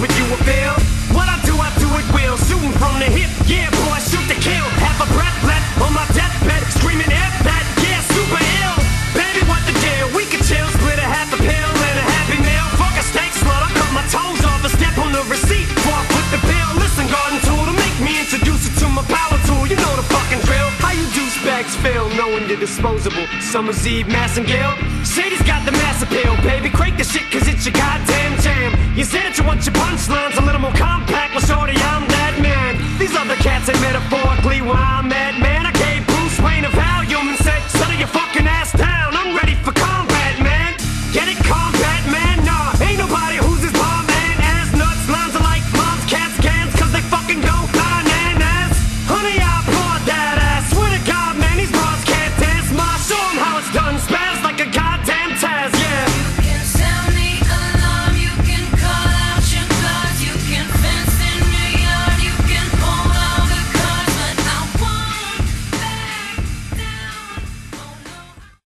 would you appeal? What I do, I do it will. Shooting from the hip, yeah, boy, shoot to kill. Have a breath left on my deathbed, screaming F that, yeah, super ill. Baby, what the deal? We can chill, split a half a pill and a happy meal. Fuck a steak slut, I cut my toes off a step on the receipt before I put the bill. Listen, garden tool to make me introduce it to my power tool. You know the fucking drill. How you douchebags feel knowing you're disposable? Summer's Eve, Massengill. Shady's got the mass appeal, baby. Crank the shit, cause it's your goddamn you want your punchlines